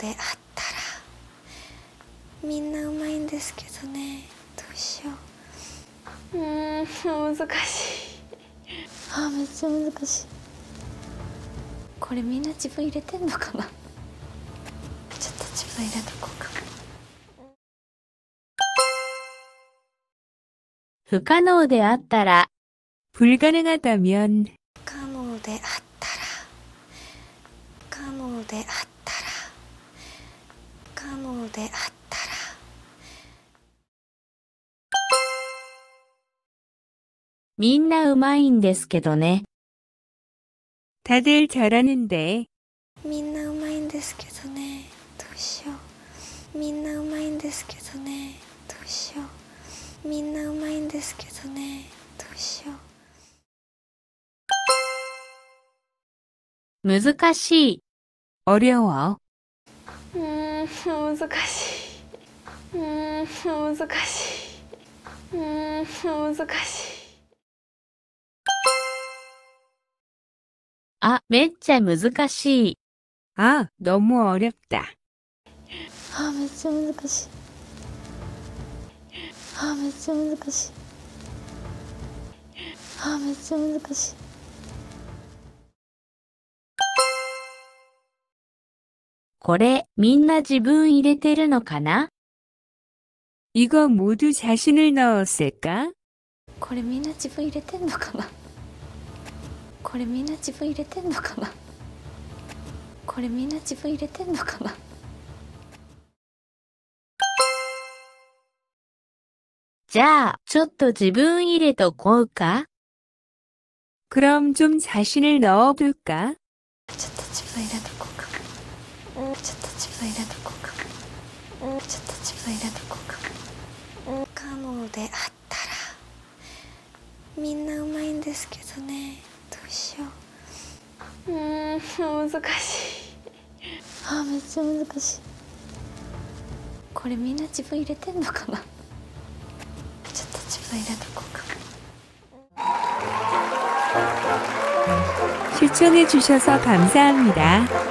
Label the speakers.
Speaker 1: であったらみんなうまいんですけどね。どうしよう。うん難しい。あめっちゃ難しい。これみんな自分入れてんのかな。ちょっと自分入れとこうか。
Speaker 2: 不可能であったら。
Speaker 1: 不可能であったら。不可能であったら。可能であったら
Speaker 2: みんなうまいんですけどね。
Speaker 3: 다들 잘하는데
Speaker 1: みんなうまいんですけどねどうしようみんなうまいんですけどねどうしようみんなうまいんですけどねどうしよう
Speaker 2: 難しい。
Speaker 3: 어려워.
Speaker 1: うん難しいうん難しいうん難しい
Speaker 2: あ、めっちゃ難しい。
Speaker 3: あ、どう너무어った。
Speaker 1: あ、めっちゃ難しい。あ、めっちゃ難しい。あ、めっちゃ難しい。
Speaker 2: これ、みんな自分入れてるのかな
Speaker 3: 이거 모두 자신을 넣었을까?
Speaker 1: これみんな自分入れてんのかなこれみんな自分入れてんのかなこれみんな自分入れてんのかな
Speaker 2: じゃあ、ちょっと自分入れとこうか
Speaker 3: 그럼 좀 자신을 넣어볼까?
Speaker 1: ちょっと自分入れとこうかうん ちょっと自分入れとこうかうんちょっと自分入れとこうかうん不可能であったらみんなうまいんですけどねどうしよううーん難しいあーめっちゃ難しいこれみんな自分入れてんのかなちょっと自分入れとこうか
Speaker 3: 시청해주셔서 감사합니다.